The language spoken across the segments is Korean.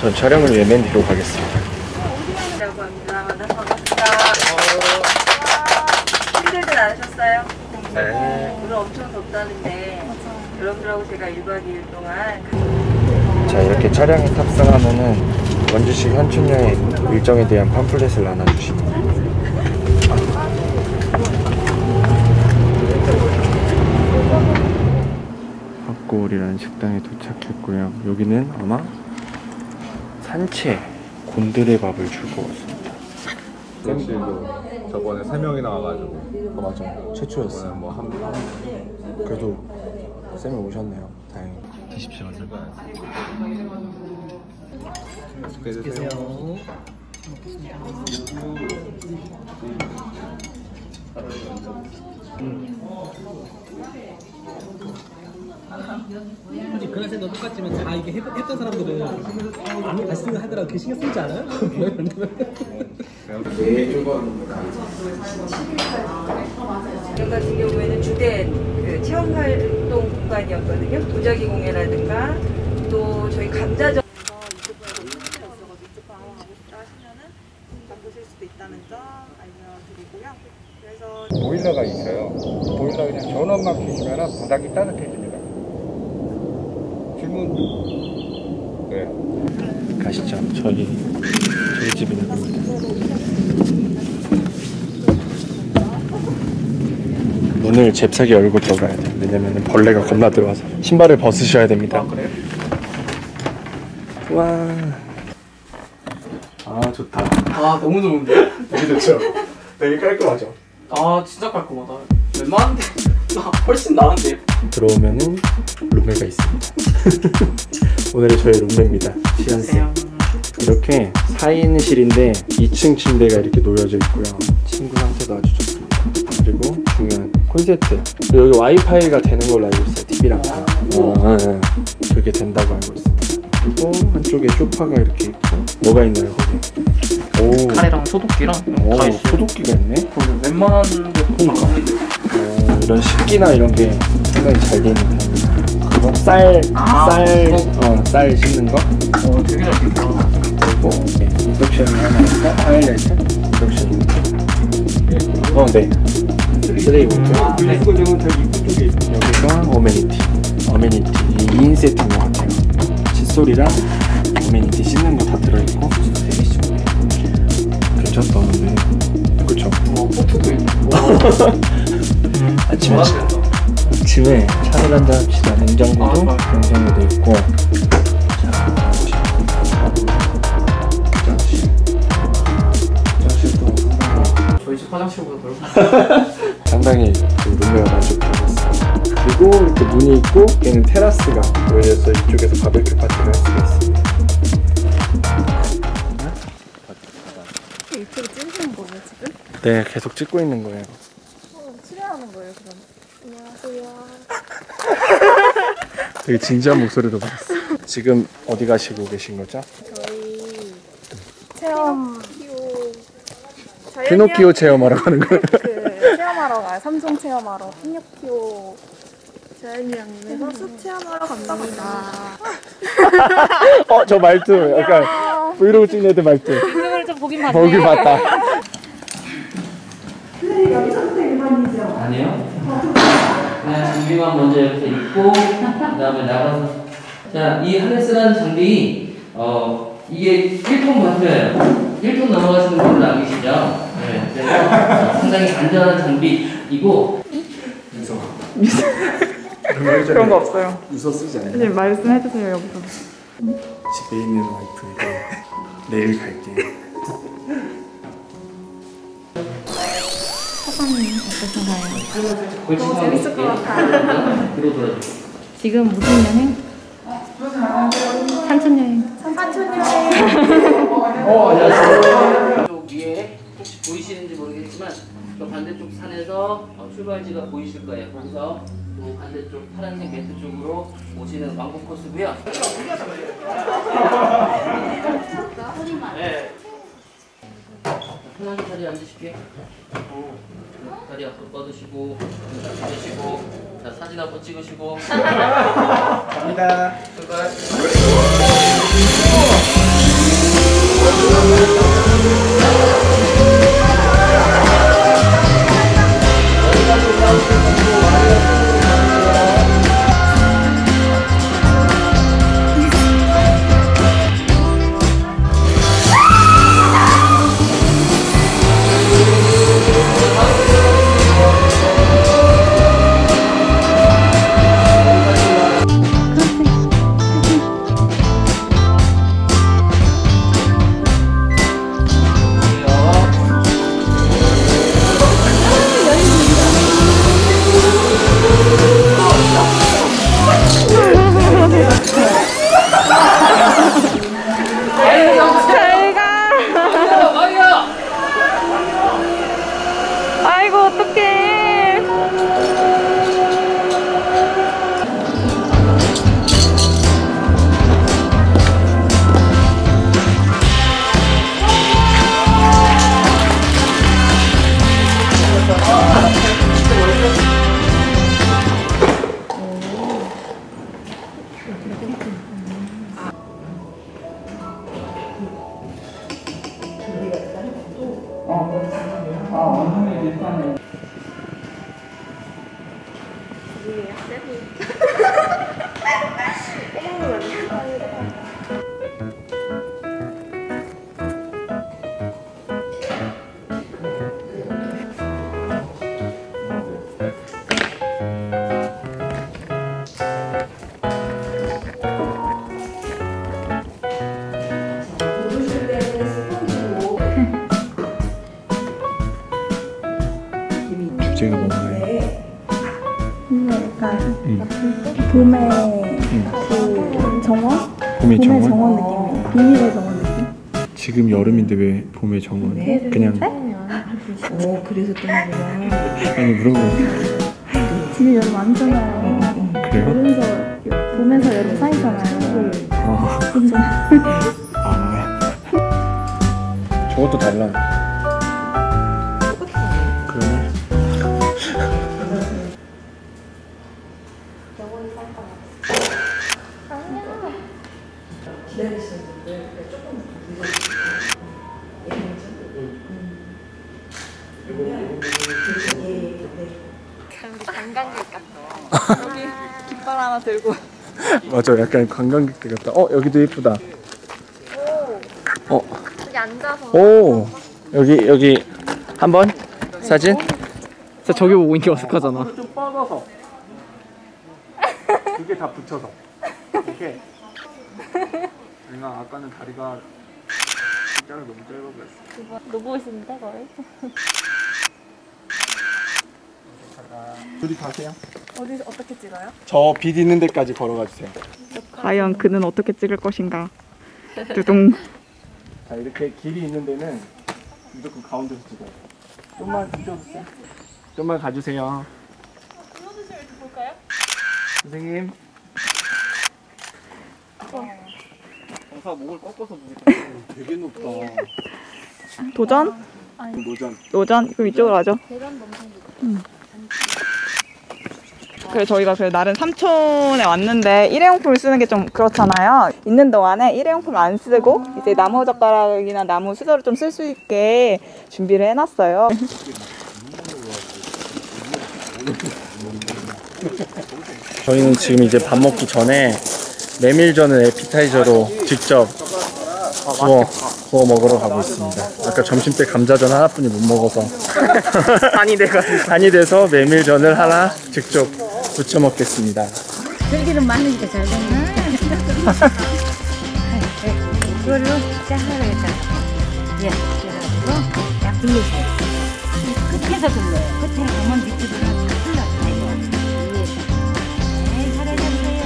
전 촬영을 위해 맨 뒤로 가겠습니다. 라고 합니다. 반갑습니다. 힘들진 않으셨어요? 네. 오늘 엄청 덥다는데 여러분들하고 제가 1박 2일 동안 자 이렇게 차량에 탑승하면은 원주시 현춘여행 일정에 대한 팜플렛을 나눠주십니다. 헛골이라는 식당에 도착했고요. 여기는 아마 산채 곤드레 밥을 줄 것 같습니다. 쌤실도 저번에 세 명이 나 와가지고 어, 맞아. 최초였어. 이번에 뭐한 그래도 쌤이 오셨네요. 다행히. 드십시오. 맛있게 드세요. 솔직히 그날생도 똑같지만 다 이게 했, 했던 사람들은 아무 발생을 하더라도 그 신경 쓰지 않아요? 이런 같은 경우에는 주된 그 체험 활동 공간이었거든요. 도자기 공예라든가 또 저희 감자전 보실 수도 있다는 점 알려드리고요. 그래서 보일러가 있어요. 보일러 그냥 전원만 켜시면 바닥이 따뜻해집니다. 질문. 네. 가시죠. 저희 저희 집 있는 겁니다. 문을 잽싸게 열고 들어가야 돼요. 왜냐면 벌레가 겁나 들어와서 신발을 벗으셔야 됩니다. 와. 아 좋다. 아 너무 좋은데? 되게 좋죠. 되게 깔끔하죠. 아 진짜 깔끔하다 웬만한 데 나 훨씬 나은데 들어오면은 룸메가 있습니다. 오늘의 저의 룸메입니다. 시안 씨. 이렇게 4인실인데 2층 침대가 이렇게 놓여져 있고요. 친구 상태도 아주 좋습니다. 그리고 중요한 콘센트. 여기 와이파이가 되는 걸로 알고 있어요. TV랑 다. 어, 네. 그게 된다고 알고 있습니다. 그리고 한쪽에 소파가 이렇게 있고 뭐가 있나요 거기? 오, 카레랑 소독기랑 오 소독기가 있네. 웬만한 데 그러니까. 어, 이런 식기나 이런 게 상당히 잘돼 있는 편입니다. 그거 쌀, 아, 쌀? 어, 쌀 씻는 거. 어 되게 잘 그리고 네, 인덕션이 하나 있고 하이라이트? 인덕션이 있고 어, 네. 쓰레기부터. 아, 네. 여기가 amenity. amenity. 2인 세트인 것 같아요. 칫솔이랑 어메니티 씻는 거 다 들어있고. 되게 시원해. 괜찮다 근데. 그쵸? 어 포트도 있고 아침에 아침에 차를 한잔 합시다 냉장고도 아, 좋아요. 냉장고도 있고 저희 집 화장실보다 넓어 상당히 그 룸메가 있습니다. 그리고 이렇게 문이 있고 얘는 테라스가 열려서 이쪽에서 바베큐 파티를 할 수가 있습니다. 유튜브 찍으시는 거예요 지금? 네, 계속 찍고 있는 거예요. 어, 출연하는 거예요 그럼? 안녕하세요. 되게 진지한 목소리로 받았어. 지금 어디 가시고 계신 거죠? 저희 체험 피노키오 체험하러 가는 거예요. 그 체험하러 가요. 삼성 체험하러 피노키오 자연휴양림에서 숲 체험하러 갑니다. 어, 저 말투 약간 브이로그 찍는 애들 말투. 유튜브를 좀 보긴 봤네. 거기 봤다. 아니요. 그냥 장비만 먼저 이렇게 입고 그 다음에 나가서 자, 이 하네스라는 장비 어 이게 1톤 버텨요. 1톤 넘어가시는 분들 안 계시죠? 네. 그래서 상당히 안전한 장비이고 그런 거 없어요. 웃어 쓰지 않아요? 선생님 말씀해주세요 여기서. 집에 있는 와이프에게 내일 갈게. 사장님 어떠신가요? 너무 재밌을 것 같아요. 지금 무슨 여행? 산천 여행. 쪽 위에 혹시 보이시는지 모르겠지만 저 반대쪽 산에서 어, 출발지가 보이실 거예요. 거기서 또 반대쪽 파란색 매트 쪽으로 오시는 왕복 코스고요. 네. 편하게 자리에 앉으실게. 다리 앞으로 뻗으시고 내쉬고 자 사진 한번 찍으시고 갑니다. 출발. 지금 여름인데 왜 봄의 정원? 그냥 오 그래서 또 말이야. 아니 물어보 지금 여름 아니잖아요. 그래요? 여름에서 봄에서 여름 사이잖아요. 아, 아. 저것도 달라. 그러네. 깃발 하나 들고. 맞아, 약간 관광객들 같다. 어, 여기도 예쁘다. 어, 여기 앉아서. 오, 여기 여기 한번 사진. 진짜 저기 보고 있는 게 어색하잖아. 좀 뻗어서. 두 개 다 붙여서. 이렇게. 내가 아까는 다리가 진짜로 너무 짧아 보였어. 로봇인데 거의. 둘이 가세요. 어디 어떻게 찍어요? 저 빛 있는 데까지 걸어가 주세요. 과연 그는 어떻게 찍을 것인가? 두둥. 자, 이렇게 길이 있는 데는 무조건 가운데서 찍어요. 좀만 뒤져주세요. 좀만 가주세요. 선생님. 정사 목을 꺾어서 보겠다. 되게 높다. 도전? 노전. 도전? 그럼 이쪽으로 가죠. 음. 그래 저희가 그 나름 삼촌에 왔는데 일회용품을 쓰는 게 좀 그렇잖아요. 있는 동안에 일회용품 안 쓰고 이제 나무 젓가락이나 나무 수저를 좀 쓸 수 있게 준비를 해놨어요. 저희는 지금 이제 밥 먹기 전에 메밀전을 에피타이저로 직접 구워, 구워 먹으러 가고 있습니다. 아까 점심 때 감자전 하나뿐이 못 먹어서 돼가지고. 간이 돼서 메밀전을 하나 직접 부쳐 먹겠습니다. 들기름 많으니까 잘 됐네. 이거를 해서 예, 그래가지고 약 둘러주세요. 끝에서 둘러요. 끝에 보면 보면 다 둘러주세요. 네, 잘해주세요.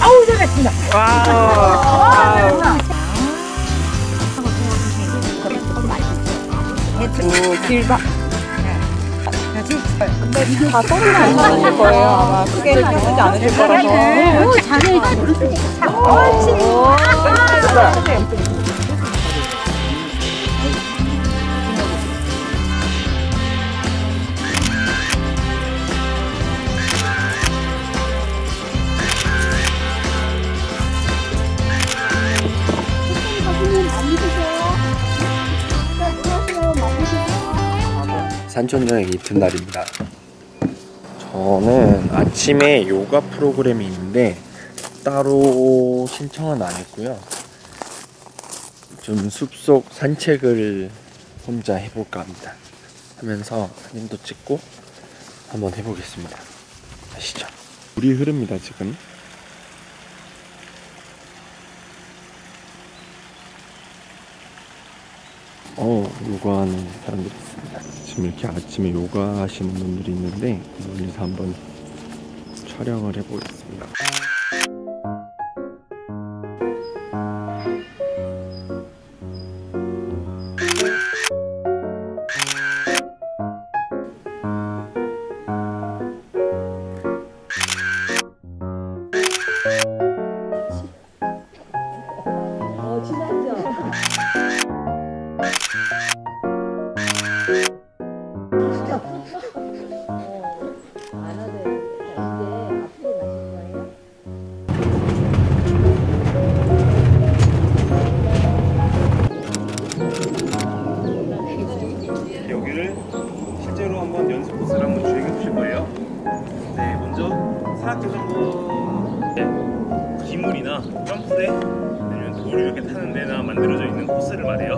아우 잘했습니다. 와우. 오, 길바. 여기 근데 다 써는 안 써실 거예요. 아마 크게 쓰지 않으실 거라서. 오 잘해 오, 산촌 여행 이튿날입니다. 저는 아침에 요가 프로그램이 있는데 따로 신청은 안 했고요. 좀 숲속 산책을 혼자 해볼까 합니다. 하면서 사진도 찍고 한번 해보겠습니다. 아시죠? 물이 흐릅니다 지금. 어, 요가하는 사람들이 있습니다. 지금 이렇게 아침에 요가 하시는 분들이 있는데 멀리서 한번 촬영을 해보겠습니다. 코스를 말해요.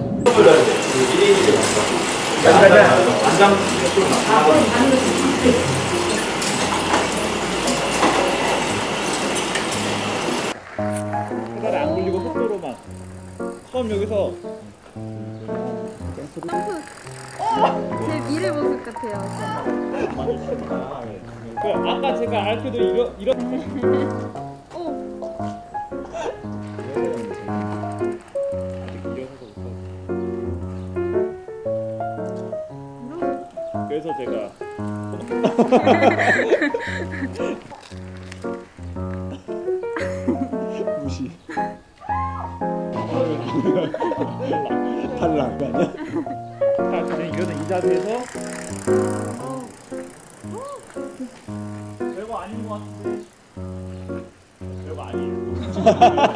안 굴리고 속도로만. 처음 여기서 제 미래 모습 같아요. 그 아까 제가 알 때도 이러 이런. 그래서 제가 무시. 그 아니야? 자, 저는 이거는 이 자세에서 별거 아닌 것 같은데. 별거 아닌